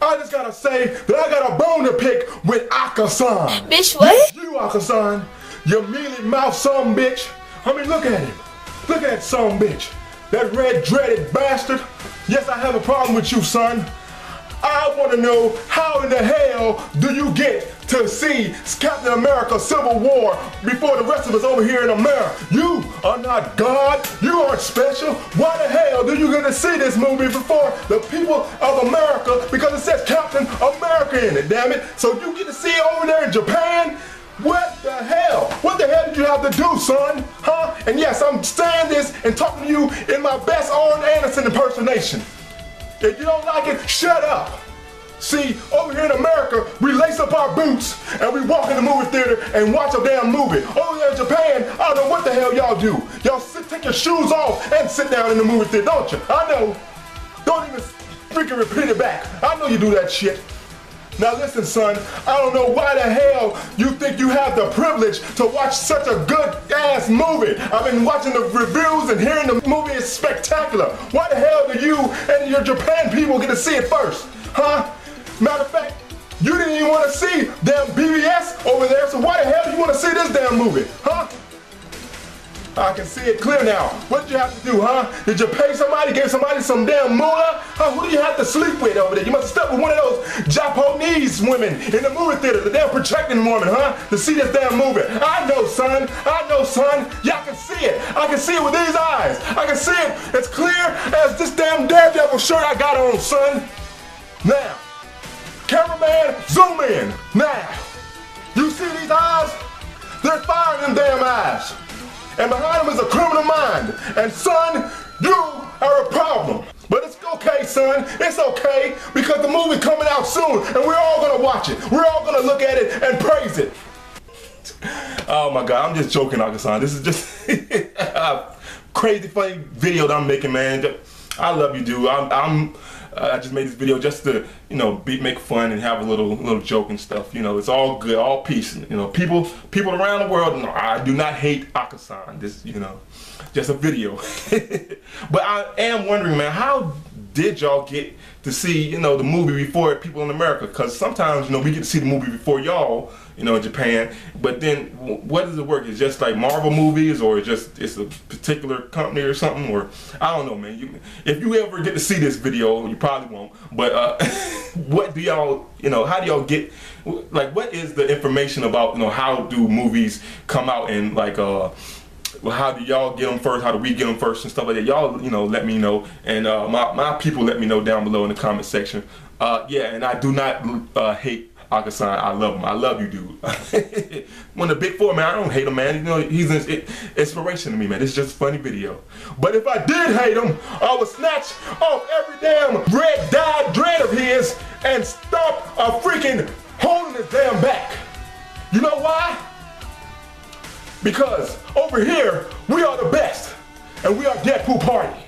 I just gotta say that I got a bone to pick with Akasan. Bitch, what? You, Akasan, you mealy mouth son bitch. I mean, look at him. Look at that son bitch. That red dreaded bastard. Yes, I have a problem with you, son. Want to know how in the hell do you get to see Captain America Civil War before the rest of us over here in America? You are not God. You aren't special. Why the hell do you get to see this movie before the people of America because it says Captain America in it, damn it. So you get to see it over there in Japan? What the hell? What the hell did you have to do, son? Huh? And yes, I'm saying this and talking to you in my best Arn Anderson impersonation. If you don't like it, shut up. See, over here in America, we lace up our boots and we walk in the movie theater and watch a damn movie. Over there in Japan, I don't know what the hell y'all do. Y'all sit, take your shoes off and sit down in the movie theater, don't you? I know. Don't even freaking repeat it back. I know you do that shit. Now listen, son, I don't know why the hell you think you have the privilege to watch such a good ass movie. I've been watching the reviews and hearing the movie is spectacular. Why the hell do you and your Japan people get to see it first? Huh? Matter of fact, you didn't even want to see damn BvS over there, so why the hell do you want to see this damn movie? Huh? I can see it clear now. What did you have to do, huh? Did you pay somebody, give somebody some damn moolah? Huh? Who do you have to sleep with over there? You must have slept with one of those Japanese women in the movie theater, the damn projecting woman, huh? To see this damn movie. I know, son. I know, son. Y'all can see it. I can see it with these eyes. I can see it as clear as this damn daredevil shirt I got on, son. Now, cameraman, zoom in. Now, you see these eyes? They're fire in them damn eyes and behind them is a criminal mind. And son, you are a problem. But it's okay, son. It's okay because the movie's coming out soon and we're all gonna watch it. We're all gonna look at it and praise it. Oh my God, I'm just joking, Akasan. This is just a crazy funny video that I'm making, man. I love you, dude. I'm, I'm uh, I just made this video just to, you know, be, make fun and have a little little joke and stuff. You know, it's all good, all peace. You know, people people around the world, no, I do not hate Akasan. This, you know, just a video. but I am wondering, man, how did y'all get to see, you know, the movie before people in America? Because sometimes, you know, we get to see the movie before y'all, you know, in Japan. But then, what does it work? It's just like Marvel movies, or just it's a particular company or something, or I don't know, man. You, if you ever get to see this video, you probably won't. But uh, what do y'all, you know, how do y'all get? Like, what is the information about, you know, how do movies come out and like uh well, how do y'all get them first? How do we get them first and stuff like that? Y'all, you know, let me know, and uh, my my people let me know down below in the comment section. Uh, yeah, and I do not uh, hate Akasan. I love him. I love you, dude. One of the big four, man. I don't hate him, man. You know, he's an inspiration to me, man. It's just a funny video. But if I did hate him, I would snatch off every damn red dyed dread of his and stop a freaking holding in his damn back. You know why? Because over here, we are the best. And we are Deadpool Party.